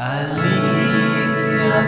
Alicia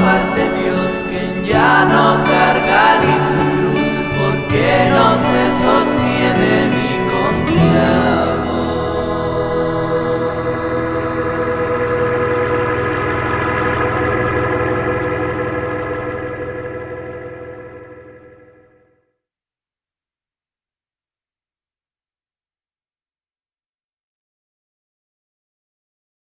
uno